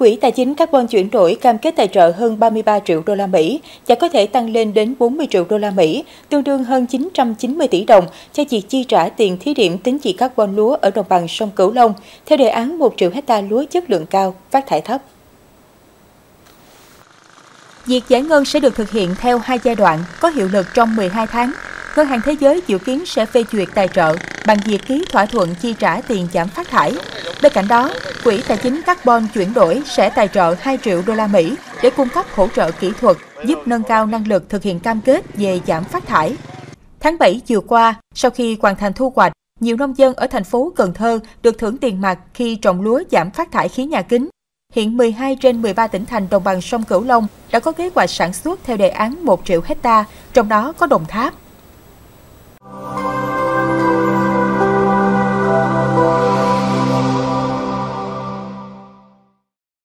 Quỹ Tài chính Carbon chuyển đổi cam kết tài trợ hơn 33 triệu đô la Mỹ và có thể tăng lên đến 40 triệu đô la Mỹ, tương đương hơn 990 tỷ đồng cho việc chi trả tiền thí điểm tính chỉ carbon lúa ở đồng bằng sông Cửu Long theo đề án 1 triệu hecta lúa chất lượng cao, phát thải thấp. Việc giải ngân sẽ được thực hiện theo hai giai đoạn, có hiệu lực trong 12 tháng. Ngân hàng Thế giới dự kiến sẽ phê duyệt tài trợ bằng việc ký thỏa thuận chi trả tiền giảm phát thải. Bên cạnh đó, Quỹ Tài chính Carbon chuyển đổi sẽ tài trợ 2 triệu đô la Mỹ để cung cấp hỗ trợ kỹ thuật giúp nâng cao năng lực thực hiện cam kết về giảm phát thải. Tháng 7 vừa qua, sau khi hoàn thành thu hoạch, nhiều nông dân ở thành phố Cần Thơ được thưởng tiền mặt khi trồng lúa giảm phát thải khí nhà kính. Hiện 12 trên 13 tỉnh thành đồng bằng sông Cửu Long đã có kế hoạch sản xuất theo đề án 1 triệu hecta, trong đó có Đồng Tháp.